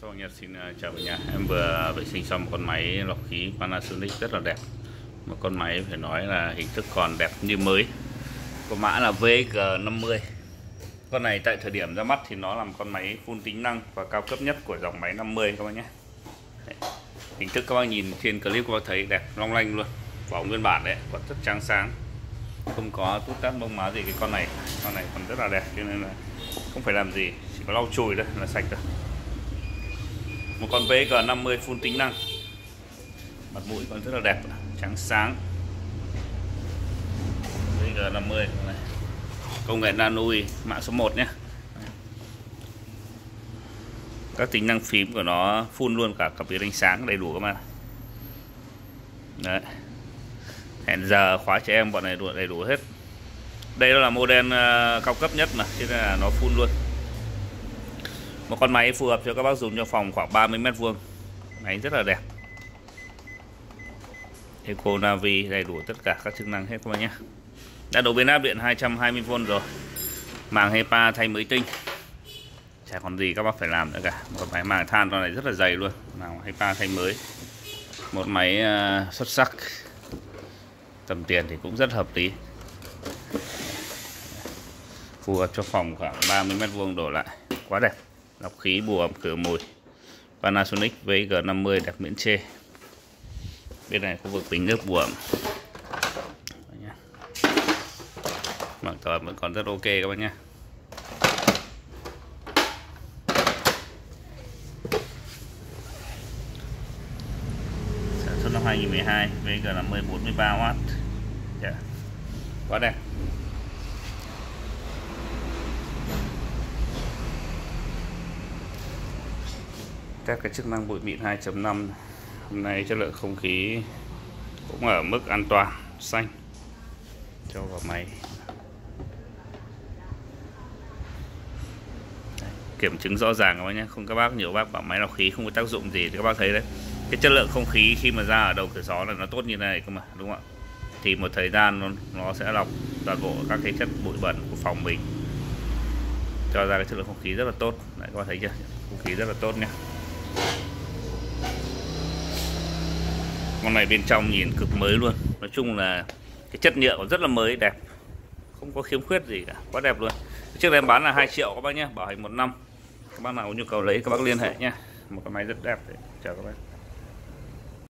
Sau Nhật xin à, chào cả nhà. Em vừa vệ sinh xong một con máy lọc khí Panasonic rất là đẹp. Một con máy phải nói là hình thức còn đẹp như mới. Có mã là VG50 Con này tại thời điểm ra mắt thì nó là một con máy full tính năng và cao cấp nhất của dòng máy 50 các bác nhé. Hình thức các bác nhìn trên clip các bác thấy đẹp long lanh luôn. Vỏ nguyên bản đấy, còn rất trắng sáng. Không có tút tát bông má gì cái con này. Con này còn rất là đẹp cho nên là không phải làm gì Chỉ có lau chùi thôi là sạch rồi một con VG50 full tính năng. Mặt mũi còn rất là đẹp. Trắng sáng. VG50 công nghệ nanoi mã số 1 nhé. Các tính năng phím của nó phun luôn, cả cặp biến ánh sáng đầy đủ các bạn đấy. Hẹn giờ khóa trẻ em, bọn này đủ đầy đủ hết. Đây là model ờ, cao cấp nhất mà cho nên là nó phun luôn một con máy phù hợp cho các bác dùng cho phòng khoảng 30 mét vuông. Máy rất là đẹp. Eco Navi đầy đủ tất cả các chức năng hết các bác nhé. Đã đầu biến áp điện 220V rồi. Màng HEPA thay mới tinh. Chả còn gì các bác phải làm nữa cả. Một máy màng than con này rất là dày luôn. Màng HEPA thay mới. Một máy uh, xuất sắc. Tầm tiền thì cũng rất hợp lý. Phù hợp cho phòng khoảng 30 mét vuông đổ lại. Quá đẹp lọc khí bù ẩm khử mùi. Panasonic VG50 đặc miễn chê. Bên này khu vực bình nước bù ẩm. Mảng tờ vẫn còn rất ok các bạn nhé sản xuất năm 2012 VG50 43W yeah. quá đẹp. Các cái chức năng bụi mịn 2.5 hôm nay chất lượng không khí cũng ở mức an toàn xanh. Cho vào máy. Kiểm chứng rõ ràng các bác nhé. Không các bác nhiều bác bảo máy lọc khí không có tác dụng gì thì các bác thấy đấy. Cái chất lượng không khí khi mà ra ở đầu cửa gió là nó tốt như này cơ mà đúng không ạ? Thì một thời gian nó, nó sẽ lọc toàn bộ các cái chất bụi bẩn của phòng mình. Cho ra cái chất lượng không khí rất là tốt. Đấy các bác thấy chưa? Không khí rất là tốt nhé con này bên trong nhìn cực mới luôn. Nói chung là cái chất nhựa rất là mới, đẹp. Không có khiếm khuyết gì cả, quá đẹp luôn. Trước đây em bán là 2 triệu các bác nhé, bảo hành một năm. Các bác nào có nhu cầu lấy, các bác liên hệ nhé. Một cái máy rất đẹp chào các bác.